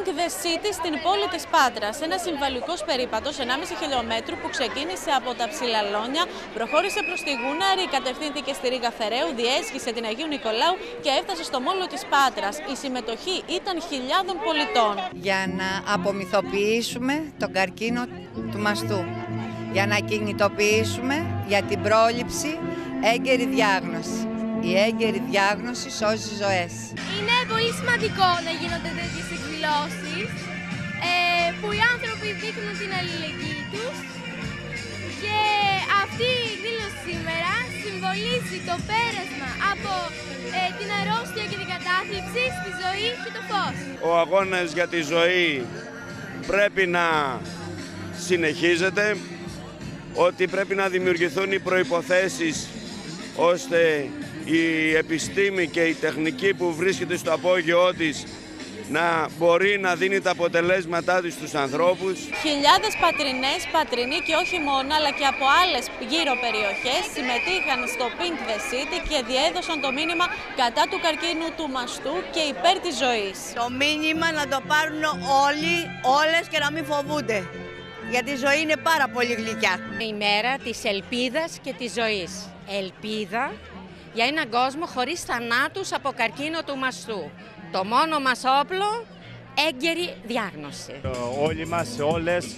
Pink the City στην πόλη της Πάτρας. Ένα συμβαλικός περίπατος 1,5 χιλιόμετρου που ξεκίνησε από τα Ψηλαλόνια, προχώρησε προς τη Γούναρη, κατευθύνθηκε στη Ρίγα Φεραίου, διέσχισε την Αγίου Νικολάου και έφτασε στο μόλο της Πάτρας. Η συμμετοχή ήταν χιλιάδων πολιτών. Για να απομυθοποιήσουμε τον καρκίνο του μαστού. Για να κινητοποιήσουμε για την πρόληψη έγκαιρη διάγνωση. Η έγκαιρη διάγνωση σώζει ζωές. Είναι πολύ σημαντικό να γίνονται τέτοιες εκδηλώσεις ε, που οι άνθρωποι δείχνουν την αλληλεγγύη τους και αυτή η εκδήλωση σήμερα συμβολίζει το πέρασμα από ε, την αρρώστια και την κατάθλιψη στη ζωή και το φως. Ο αγώνας για τη ζωή πρέπει να συνεχίζεται, ότι πρέπει να δημιουργηθούν οι προϋποθέσεις ώστε η επιστήμη και η τεχνική που βρίσκεται στο απόγειό της να μπορεί να δίνει τα αποτελέσματά της στους ανθρώπους. Χιλιάδες πατρινές, πατρινοί και όχι μόνο, αλλά και από άλλες γύρω περιοχές συμμετείχαν στο Pink the City και διέδωσαν το μήνυμα κατά του καρκίνου του μαστού και υπέρ της ζωής. Το μήνυμα να το πάρουν όλοι, όλες και να μην φοβούνται. Γιατί η ζωή είναι πάρα πολύ γλυκιά. Η μέρα της ελπίδας και της ζωής. Ελπίδα για έναν κόσμο χωρίς θανάτους από καρκίνο του μαστού. Το μόνο μας όπλο, έγκαιρη διάγνωση. Όλοι μας, όλες,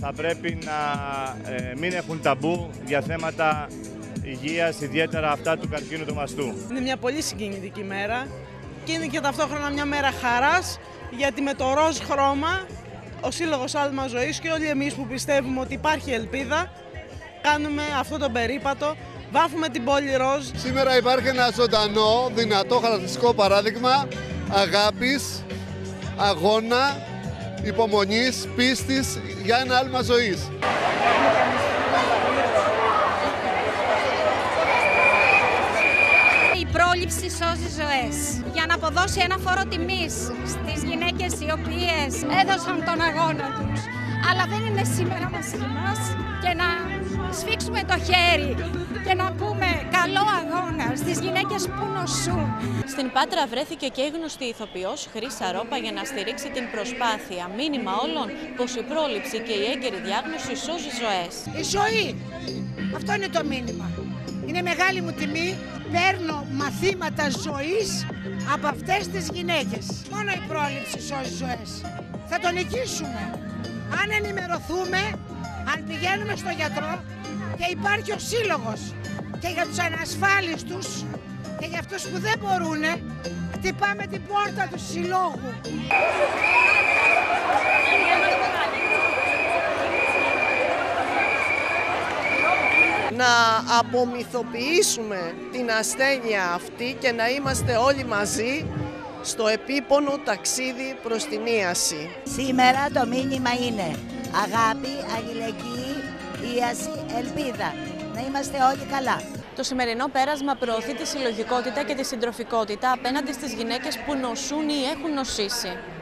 θα πρέπει να ε, μην έχουν ταμπού για θέματα υγείας, ιδιαίτερα αυτά του καρκίνου του μαστού. Είναι μια πολύ συγκινητική μέρα και είναι και ταυτόχρονα μια μέρα χαράς γιατί με το ροζ χρώμα ο Σύλλογος Άλμα Ζωής και όλοι εμείς που πιστεύουμε ότι υπάρχει ελπίδα κάνουμε αυτό το περίπατο βάφουμε την πόλη ροζ. Σήμερα υπάρχει ένα ζωντανό, δυνατό, χαρακτηριστικό παράδειγμα αγάπης, αγώνα, υπομονής, πίστης για ένα άλμα ζωής. Η πρόληψη σώζει ζωές. Για να αποδώσει ένα φόρο τιμής στις γυναίκες οι οποίες έδωσαν τον αγώνα τους. Αλλά δεν είναι σήμερα μαζί μας και να σφίξουμε το χέρι και να πούμε καλό αγώνα στις γυναίκες που νοσούν. Στην Πάτρα βρέθηκε και η γνωστή ηθοποιός Χρύσα Ρόπα για να στηρίξει την προσπάθεια. Μήνυμα όλων πως η πρόληψη και η έγκαιρη διάγνωση σώζει ζωές. Η ζωή. Αυτό είναι το μήνυμα. Είναι μεγάλη μου τιμή. Παίρνω μαθήματα ζωής από αυτές τις γυναίκες. Μόνο η πρόληψη σώζει ζωές. Θα το νικήσουμε. Αν ενημερωθούμε, αν πηγαίνουμε στο γιατρό και υπάρχει ο σύλλογος και για τους ανασφάλιστους και για αυτούς που δεν μπορούν, χτυπάμε την πόρτα του συλλόγου. να απομυθοποιήσουμε την ασθένεια αυτή και να είμαστε όλοι μαζί στο επίπονο ταξίδι προς την ίαση. Σήμερα το μήνυμα είναι αγάπη, αλληλεγγύη, ίαση, ελπίδα. Να είμαστε όλοι καλά. Το σημερινό πέρασμα προωθεί τη συλλογικότητα και τη συντροφικότητα απέναντι στις γυναίκες που νοσούν ή έχουν νοσήσει.